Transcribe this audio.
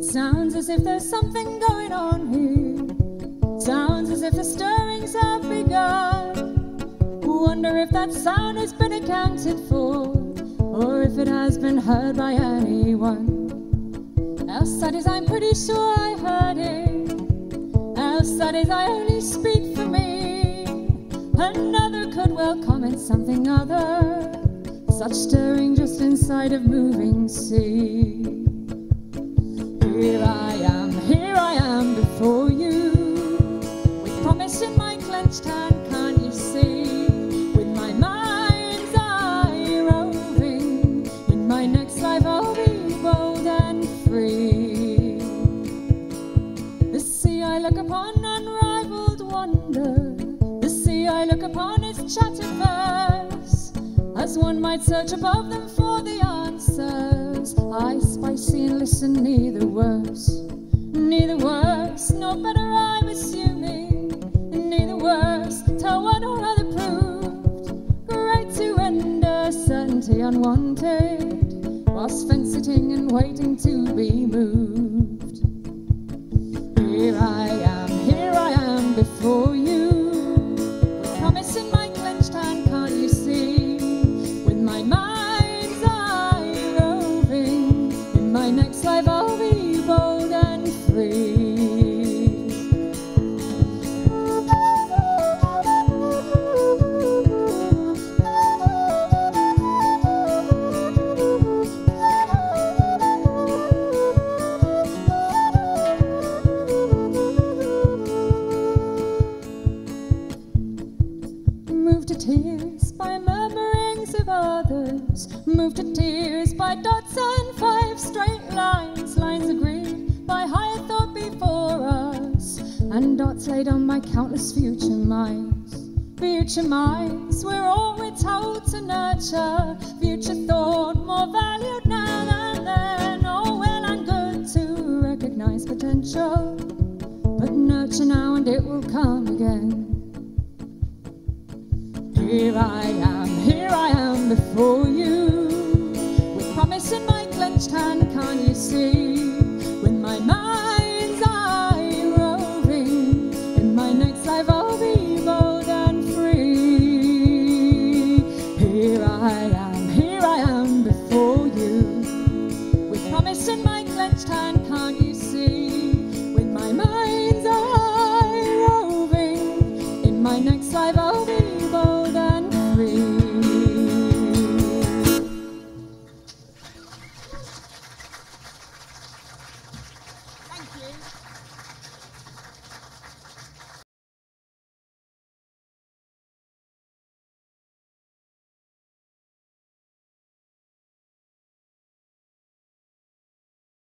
Sounds as if there's something going on here. Sounds as if the stirrings have begun. Wonder if that sound has been accounted for, or if it has been heard by anyone. That is, I'm pretty sure I heard it. That is, I only speak for me. Another could well comment something other. Such stirring just inside of moving sea. Here I am, here I am before you. With promise in my clenched hand, look upon, unrivaled wonder. The sea I look upon is chattered verse. As one might search above them for the answers. I spicy and listen, neither worse, neither worse, no better I'm assuming, neither worse, tell one or other proved, great to render certainty unwanted, whilst fence sitting and waiting to be moved. Tears by murmurings of others. Moved to tears by dots and five straight lines. Lines agreed by higher thought before us. And dots laid on my countless future minds. Future minds, we're all we're told to nurture. Future thought more valued now than then. Oh, well and good to recognize potential. But nurture now and it will come again. Here I am, here I am before you. With promise in my clenched hand, can't you see? With my mind's eye roving, in my nights I'll be. Really?